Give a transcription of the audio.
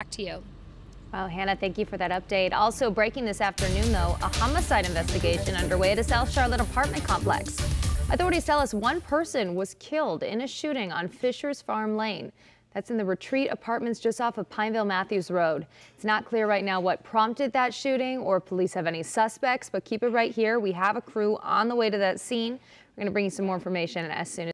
Back to you. Well, Hannah, thank you for that update. Also breaking this afternoon, though, a homicide investigation underway at a South Charlotte apartment complex. Authorities tell us one person was killed in a shooting on Fisher's Farm Lane. That's in the Retreat Apartments just off of Pineville Matthews Road. It's not clear right now what prompted that shooting or police have any suspects, but keep it right here. We have a crew on the way to that scene. We're going to bring you some more information as soon as